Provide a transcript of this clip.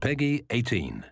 Peggy 18.